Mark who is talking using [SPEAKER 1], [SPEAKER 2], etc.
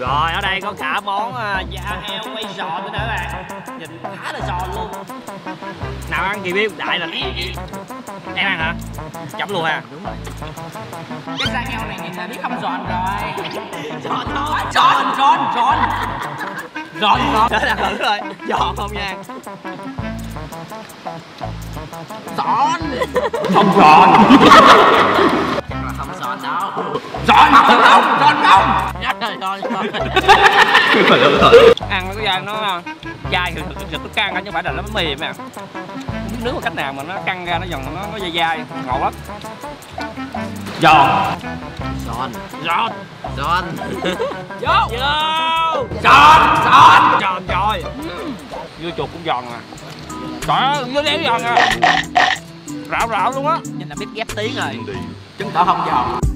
[SPEAKER 1] Rồi ở đây có cả món à, da heo quay giòn nữa các bạn. Nhìn khá là giòn luôn. Nào ăn review đại là Em ăn hả? Chấm luôn à? Đúng rồi.
[SPEAKER 2] Cái da heo này nhìn là biết không giòn rồi. Giòn thôi Giòn, giòn, giòn. Giòn, giòn.
[SPEAKER 1] Đó là thử rồi. Giòn không nha.
[SPEAKER 2] Giòn.
[SPEAKER 1] Không giòn.
[SPEAKER 2] Chắc là không giòn đâu. Giòn không, giòn không Giòn
[SPEAKER 1] Ăn cái da nó dai thì thực nó căng chứ không phải là nó mềm nè Nướng một cách nào mà nó căng ra nó giòn nó nó dai dai ngọt lắm. Giòn.
[SPEAKER 2] Giòn,
[SPEAKER 1] Giòn.
[SPEAKER 2] Giòn.
[SPEAKER 1] Vô. Vô. Giòn. Giòn. Giòn rồi. Dưa chuột cũng giòn à. Trời ơi dưa đéo giòn à. Rạo rạo luôn á.
[SPEAKER 2] Nhìn là biết ghép tiếng rồi. Chứng tỏ không giòn